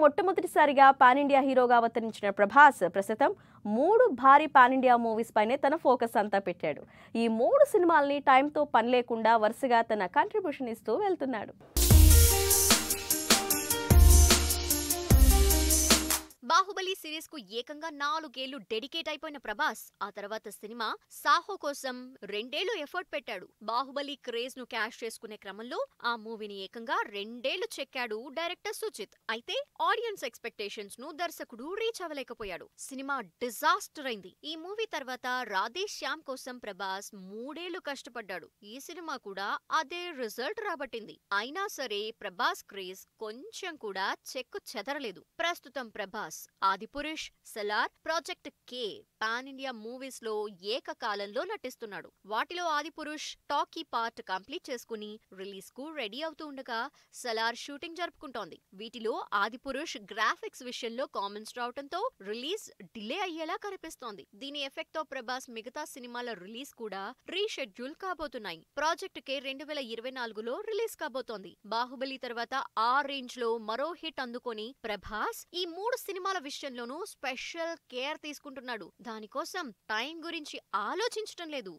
మొట్టమొదటిసారిగా pan India హీరోగా అవతరించిన ప్రభాస్ ప్రస్తుతం మూడు భారీ పాన్ ఇండియా మూవీస్ పైనే తన ఫోకస్ అంతా పెట్టాడు. ఈ మూడు సినిమాల్ని టైంతో పని లేకుండా వరుసగా తన కంట్రిబ్యూషన్ ఇస్తూ వెళ్తున్నాడు. బాహుబలి సిరీస్కు ఏకంగా నాలుగేళ్ళు డెడికేట్ అయిపోయిన ప్రభాస్ ఆ తర్వాత సినిమా సాహో కోసం రెండేళ్ళు ఎఫర్ట్ పెట్టాడు. బాహుబలి క్రేజ్ను క్యాష్ చేసుకునే క్రమంలో ఆ మూవీని ఏకంగా రెండేళ్ళు చెక్కాడు డైరెక్టర్ సుజిత్. అయితే ఆడియన్స్ ఎక్స్పెక్టేషన్స్ను దర్శకుడు రీచ్ అవ్వలేకపోయాడు. సినిమా డిజాస్టర్ అయింది. ఈ మూవీ తర్వాత రాధే శ్యామ్ కోసం ప్రభాస్ మూడేళ్ళు కష్టపడ్డాడు. ఈ సినిమా కూడా అదే రిజల్ట్ రాబట్టింది. అయినా సరే ప్రభాస్ క్రేజ్ కొంచెం కూడా చెక్కు చెదరలేదు. ప్రస్తుతం Prabhas Adipurush Salaar project K pan India మూవీస్లో ఏకకాలంలో నటిస్తున్నాడు. వాటిలో ఆదిపురుష్ టాకీ పార్ట్ కంప్లీట్ చేసుకుని రిలీజ్కు రెడీ అవుతూ ఉండగా సలార్ షూటింగ్ జరుపుకుంటోంది. వీటిలో ఆదిపురుష్ గ్రాఫిక్స్ విషయంలో కామెంట్స్ రావడంతో రిలీజ్ డిలే అయ్యేలా కనిపిస్తోంది. దీని ఎఫెక్ట్తో ప్రభాస్ మిగతా సినిమాల రిలీజ్ కూడా రీషెడ్యూల్ కాబోతున్నాయి. ప్రాజెక్ట్ కే రెండు వేల ఇరవై నాలుగులో రిలీజ్ కాబోతోంది. బాహుబలి తర్వాత ఆ రేంజ్లో మరో హిట్ అందుకొని ప్రభాస్ ఈ మూడు సినిమాల విషయంలోనూ స్పెషల్ కేర్ తీసుకుంటున్నాడు. దానికోసం టైం గురించి ఆలోచించటం లేదు.